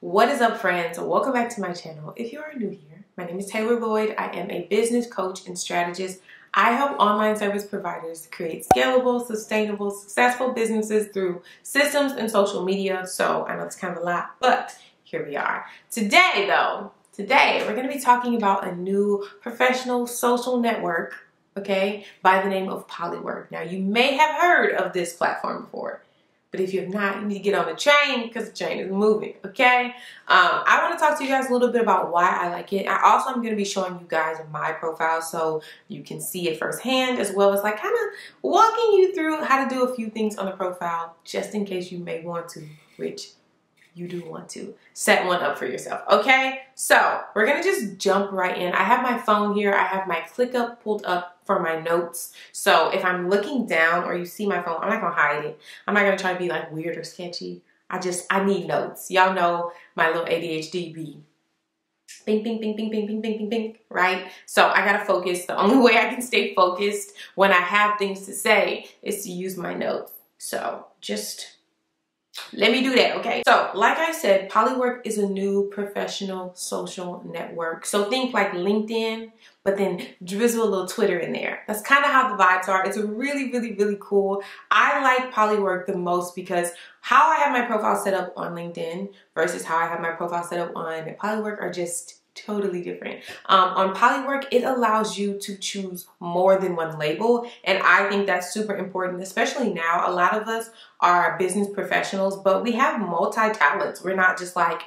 What is up, friends? Welcome back to my channel. If you are new here, my name is Tayllor Lloyd. I am a business coach and strategist. I help online service providers create scalable, sustainable, successful businesses through systems and social media. So I know it's kind of a lot, but here we are. Today, though, today we're going to be talking about a new professional social network, okay, by the name of Polywork. Now, you may have heard of this platform before. But if you're not, you need to get on the train because the train is moving, okay? Um, I want to talk to you guys a little bit about why I like it. I also am going to be showing you guys my profile so you can see it firsthand as well as like kind of walking you through how to do a few things on the profile just in case you may want to, which you do want to set one up for yourself. Okay, so we're gonna just jump right in. I have my phone here. I have my ClickUp pulled up for my notes. So if I'm looking down or you see my phone, I'm not gonna hide it. I'm not gonna try to be like weird or sketchy. I just, I need notes. Y'all know my little ADHD be bing, bing, bing, bing, bing, bing, bing, bing, bing, right? So I gotta focus. The only way I can stay focused when I have things to say is to use my notes. So just let me do that, okay? So, like I said, Polywork is a new professional social network. So think like LinkedIn, but then drizzle a little Twitter in there. That's kind of how the vibes are. It's really, really, really cool. I like Polywork the most because how I have my profile set up on LinkedIn versus how I have my profile set up on Polywork are just totally different. Um, on Polywork, it allows you to choose more than one label. And I think that's super important, especially now. A lot of us are business professionals, but we have multi-talents. We're not just like,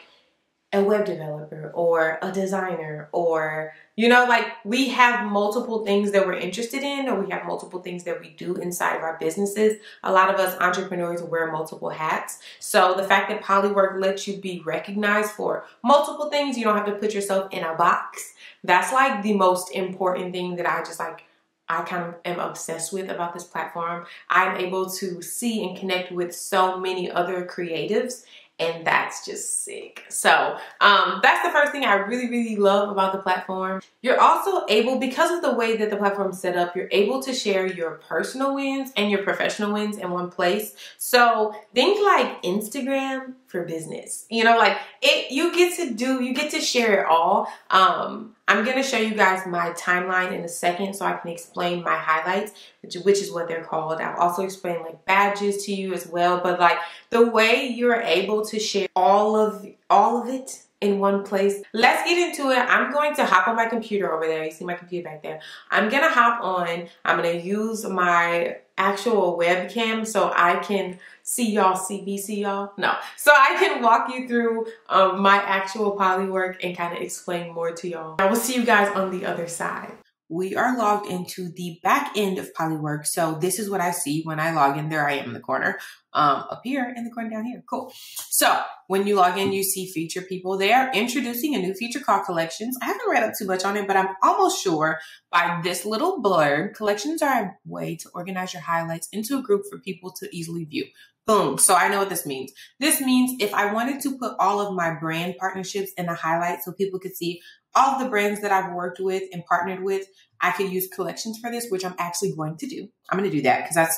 a web developer or a designer or you know like we have multiple things that we're interested in or we have multiple things that we do inside of our businesses. A lot of us entrepreneurs wear multiple hats. So the fact that polywork lets you be recognized for multiple things you don't have to put yourself in a box. That's like the most important thing that i just like I kind of am obsessed with about this platform. I'm able to see and connect with so many other creatives and that's just sick. So um, that's the first thing I really, really love about the platform. You're also able, because of the way that the platform is set up, you're able to share your personal wins and your professional wins in one place. So things like Instagram for business. You know, like it, you get to do, you get to share it all. Um, I'm going to show you guys my timeline in a second so I can explain my highlights, which, which is what they're called. I'll also explain like badges to you as well. But like the way you're able to share all of, all of it in one place. Let's get into it. I'm going to hop on my computer over there. You see my computer back there. I'm to hop on. I'm to use my actual webcam so I can see y'all, see see y'all. No. So I can walk you through um, my actual Polywork and kind of explain more to y'all. I will see you guys on the other side we are logged into the back end of Polywork. So this is what I see when I log in. There I am in the corner, um, up here in the corner down here. Cool. So when you log in, you see feature people. They are introducing a new feature called collections. I haven't read up too much on it, but I'm almost sure by this little blurb, collections are a way to organize your highlights into a group for people to easily view. Boom. So I know what this means. This means if I wanted to put all of my brand partnerships in the highlight so people could see all the brands that I've worked with and partnered with, I could use collections for this, which I'm actually going to do. I'm going to do that because that's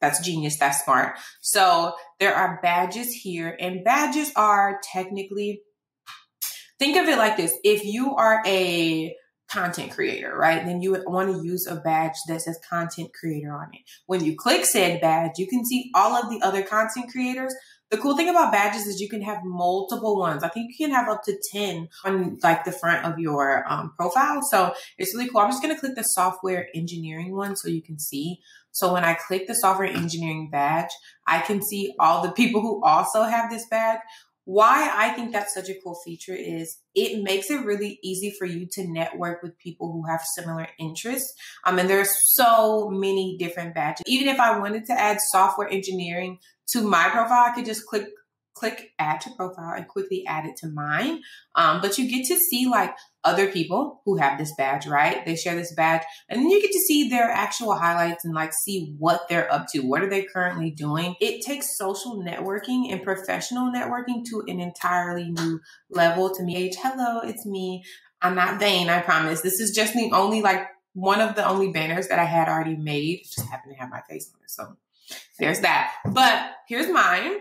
that's genius. That's smart. So there are badges here and badges are technically, think of it like this. If you are a content creator, right? Then you would want to use a badge that says content creator on it. When you click said badge, you can see all of the other content creators. The cool thing about badges is you can have multiple ones. I think you can have up to 10 on like the front of your um, profile. So it's really cool. I'm just going to click the software engineering one so you can see. So when I click the software engineering badge, I can see all the people who also have this badge why I think that's such a cool feature is it makes it really easy for you to network with people who have similar interests. Um, and there's so many different badges. Even if I wanted to add software engineering to my profile, I could just click click add to profile and quickly add it to mine. Um, but you get to see like other people who have this badge, right? They share this badge and then you get to see their actual highlights and like see what they're up to. What are they currently doing? It takes social networking and professional networking to an entirely new level to me. Hello, it's me. I'm not vain, I promise. This is just the only like one of the only banners that I had already made. Just happened to have my face on it. So there's that. But here's mine.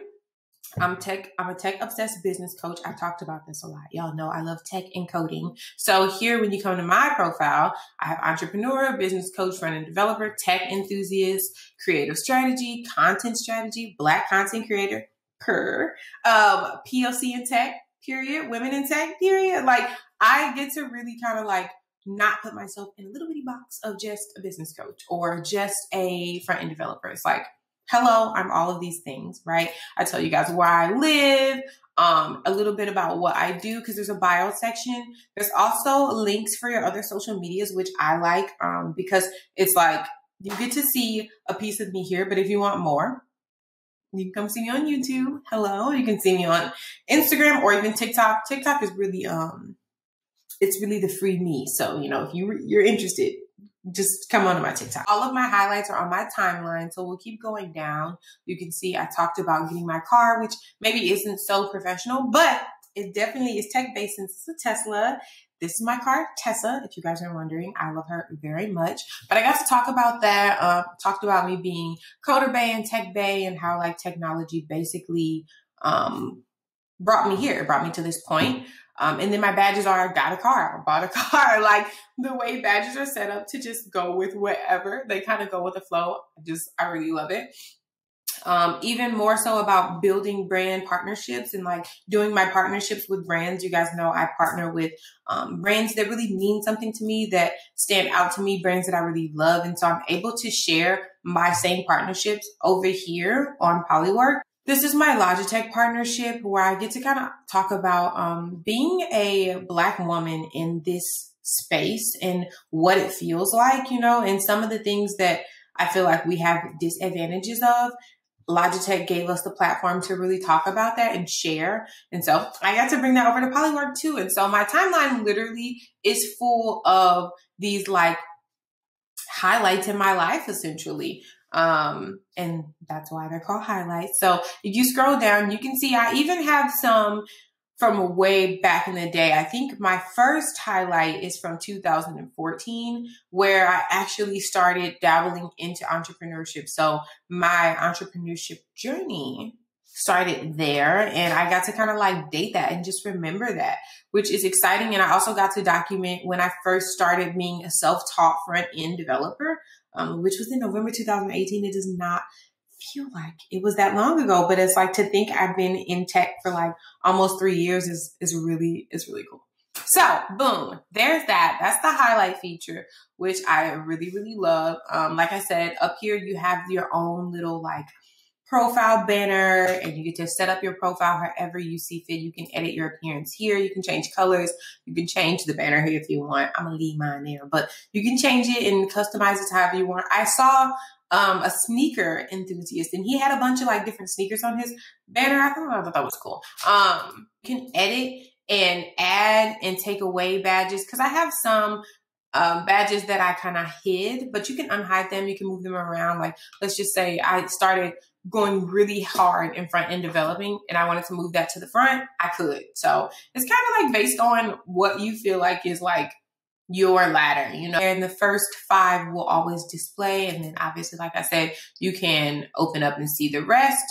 I'm tech. I'm a tech obsessed business coach. I've talked about this a lot. Y'all know I love tech and coding. So here, when you come to my profile, I have entrepreneur, business coach, front end developer, tech enthusiast, creative strategy, content strategy, black content creator, per, um, POC in tech, period, women in tech, period. Like I get to really kind of like not put myself in a little bitty box of just a business coach or just a front end developer. It's like hello, I'm all of these things, right? I tell you guys where I live, um, a little bit about what I do because there's a bio section. There's also links for your other social medias, which I like um, because it's like you get to see a piece of me here, but if you want more, you can come see me on YouTube. Hello, you can see me on Instagram or even TikTok. TikTok is really um, it's really the free me. So you know, if you you're interested, just come onto my TikTok. All of my highlights are on my timeline, so we'll keep going down. You can see I talked about getting my car, which maybe isn't so professional, but it definitely is tech based since it's a Tesla. This is my car, Tessa, if you guys are wondering. I love her very much. But I got to talk about that, uh, talked about me being Coder Bay and Tech Bay and how like technology basically um, brought me here, brought me to this point. Um, and then my badges are I got a car, I bought a car. Like the way badges are set up to just go with whatever. They kind of go with the flow. I just, I really love it. Um, even more so about building brand partnerships and like doing my partnerships with brands. You guys know I partner with um, brands that really mean something to me, that stand out to me, brands that I really love. And so I'm able to share my same partnerships over here on Polywork this is my Logitech partnership where I get to kind of talk about um, being a Black woman in this space and what it feels like, you know, and some of the things that I feel like we have disadvantages of. Logitech gave us the platform to really talk about that and share. And so I got to bring that over to Polywork too. And so my timeline literally is full of these like highlights in my life essentially um, and that's why they're called highlights. So if you scroll down, you can see I even have some from way back in the day. I think my first highlight is from 2014, where I actually started dabbling into entrepreneurship. So my entrepreneurship journey started there and I got to kind of like date that and just remember that, which is exciting. And I also got to document when I first started being a self-taught front end developer um, which was in November 2018. It does not feel like it was that long ago, but it's like to think I've been in tech for like almost three years is, is really, is really cool. So boom, there's that. That's the highlight feature, which I really, really love. Um, like I said, up here, you have your own little like profile banner and you get to set up your profile however you see fit. You can edit your appearance here. You can change colors. You can change the banner here if you want. I'm gonna leave mine there, but you can change it and customize it however you want. I saw um, a sneaker enthusiast and he had a bunch of like different sneakers on his banner. I thought, I thought that was cool. Um, you can edit and add and take away badges because I have some um, badges that I kind of hid, but you can unhide them. You can move them around. Like, let's just say I started going really hard in front end developing and I wanted to move that to the front, I could. So it's kind of like based on what you feel like is like your ladder, you know, and the first five will always display. And then obviously, like I said, you can open up and see the rest.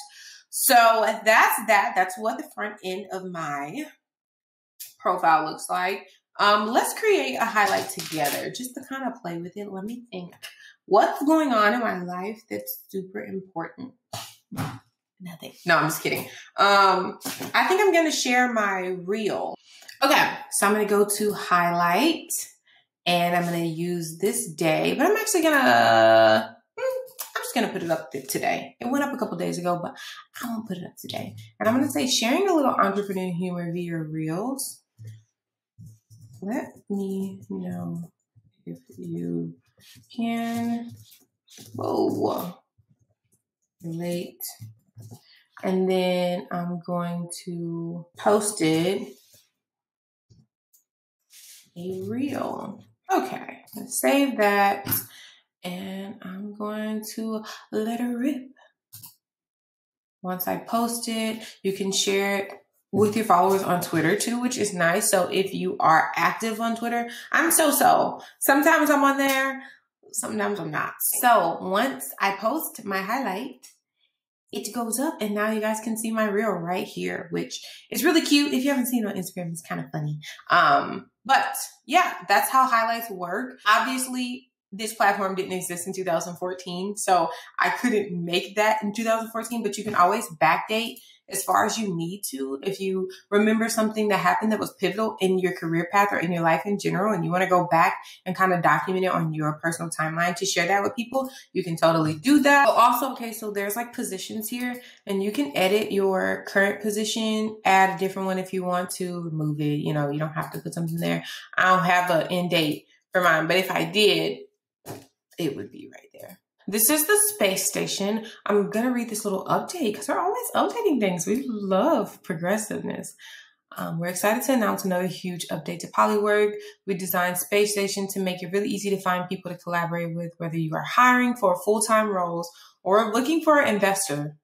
So that's that. That's what the front end of my profile looks like. Um, let's create a highlight together just to kind of play with it. Let me think. What's going on in my life that's super important? Nothing. No, I'm just kidding. Um, I think I'm going to share my reel. Okay, so I'm going to go to highlight and I'm going to use this day, but I'm actually going to, hmm, I'm just going to put it up today. It went up a couple days ago, but I won't put it up today. And I'm going to say sharing a little entrepreneur humor via reels. Let me know if you can, whoa, relate. And then I'm going to post it a reel. Okay, let's save that. And I'm going to let it rip. Once I post it, you can share it with your followers on Twitter too, which is nice. So if you are active on Twitter, I'm so so. Sometimes I'm on there, sometimes I'm not. So once I post my highlight, it goes up and now you guys can see my reel right here, which is really cute. If you haven't seen on Instagram, it's kind of funny. Um, but yeah, that's how highlights work. Obviously, this platform didn't exist in 2014, so I couldn't make that in 2014, but you can always backdate as far as you need to. If you remember something that happened that was pivotal in your career path or in your life in general, and you want to go back and kind of document it on your personal timeline to share that with people, you can totally do that. But also, okay, so there's like positions here, and you can edit your current position, add a different one if you want to, remove it. You know, you don't have to put something there. I don't have an end date for mine, but if I did, it would be right there. This is the space station. I'm going to read this little update because they're always updating things. We love progressiveness. Um, we're excited to announce another huge update to Polywork. We designed Space Station to make it really easy to find people to collaborate with, whether you are hiring for full-time roles or looking for an investor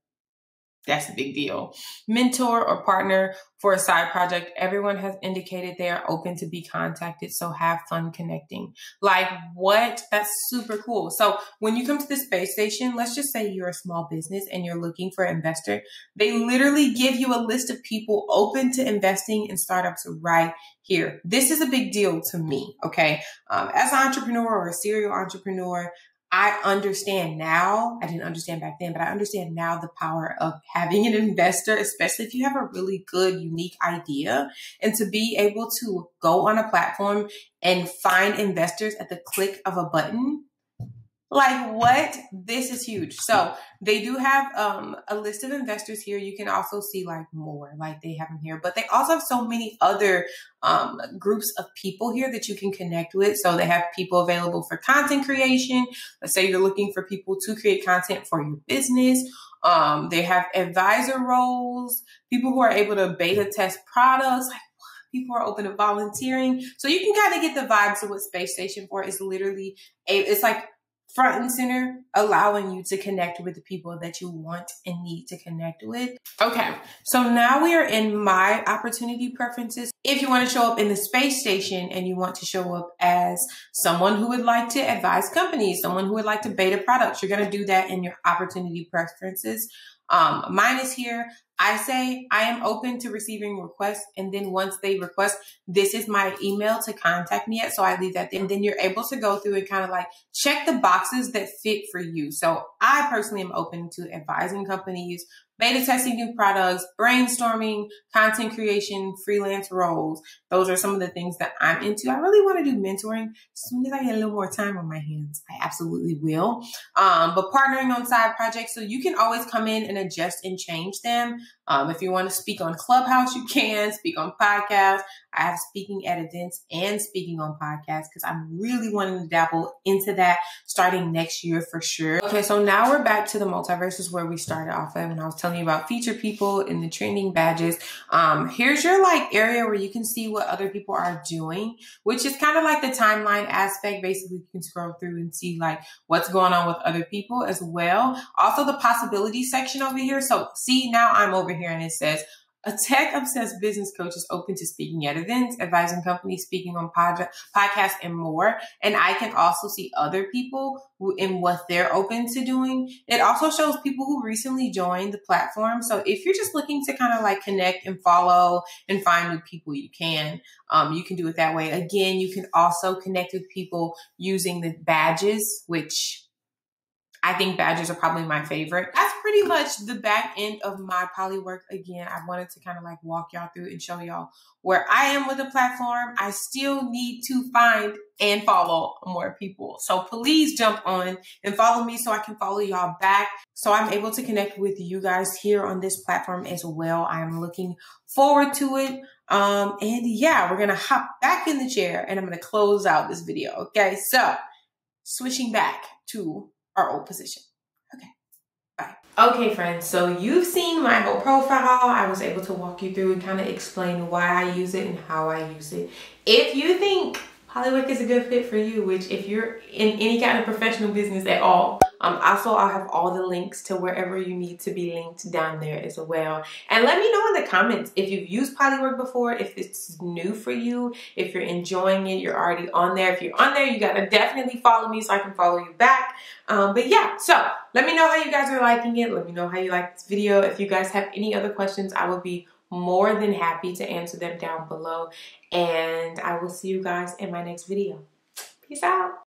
that's a big deal. Mentor or partner for a side project. Everyone has indicated they are open to be contacted. So have fun connecting. Like what? That's super cool. So when you come to the space station, let's just say you're a small business and you're looking for an investor. They literally give you a list of people open to investing in startups right here. This is a big deal to me. Okay. Um, as an entrepreneur or a serial entrepreneur, I understand now, I didn't understand back then, but I understand now the power of having an investor, especially if you have a really good, unique idea and to be able to go on a platform and find investors at the click of a button like what? This is huge. So they do have um, a list of investors here. You can also see like more, like they have them here, but they also have so many other um, groups of people here that you can connect with. So they have people available for content creation. Let's say you're looking for people to create content for your business. Um, they have advisor roles, people who are able to beta test products. Like people are open to volunteering. So you can kind of get the vibes of what Space Station for is literally a, it's like front and center, allowing you to connect with the people that you want and need to connect with. Okay, so now we are in my opportunity preferences. If you want to show up in the space station and you want to show up as someone who would like to advise companies, someone who would like to beta products, you're going to do that in your opportunity preferences. Um, mine is here. I say I am open to receiving requests. And then once they request, this is my email to contact me at. So I leave that. And then you're able to go through and kind of like check the boxes that fit for you. So I personally am open to advising companies, beta testing new products, brainstorming, content creation, freelance roles. Those are some of the things that I'm into. I really want to do mentoring. As soon as I get a little more time on my hands, I absolutely will. Um, but partnering on side projects, so you can always come in and adjust and change them. Um, if you want to speak on Clubhouse, you can speak on podcasts. I have speaking at events and speaking on podcasts because I'm really wanting to dabble into that starting next year for sure. Okay, so now we're back to the multiverses where we started off of, and I was telling you about feature people and the trending badges. Um, here's your like area where you can see what other people are doing, which is kind of like the timeline aspect. Basically, you can scroll through and see like what's going on with other people as well. Also the possibility section over here. So see now I'm over here and it says a tech obsessed business coach is open to speaking at events, advising companies, speaking on pod- podcasts, and more. And I can also see other people who, in what they're open to doing. It also shows people who recently joined the platform. So if you're just looking to kind of like connect and follow and find new people, you can. Um, you can do it that way. Again, you can also connect with people using the badges, which I think badges are probably my favorite. That's pretty much the back end of my Polywork. Again, I wanted to kind of like walk y'all through and show y'all where I am with the platform. I still need to find and follow more people. So please jump on and follow me so I can follow y'all back. So I'm able to connect with you guys here on this platform as well. I'm looking forward to it. Um, and yeah, we're going to hop back in the chair and I'm going to close out this video. Okay. So switching back to our old position. Okay, bye. Okay, friends, so you've seen my whole profile. I was able to walk you through and kind of explain why I use it and how I use it. If you think Polywork is a good fit for you, which if you're in any kind of professional business at all, um, also I'll have all the links to wherever you need to be linked down there as well. And let me know in the comments if you've used Polywork before, if it's new for you, if you're enjoying it, you're already on there. If you're on there, you gotta definitely follow me so I can follow you back. Um, but yeah, so let me know how you guys are liking it. Let me know how you like this video. If you guys have any other questions, I will be more than happy to answer them down below. And I will see you guys in my next video. Peace out.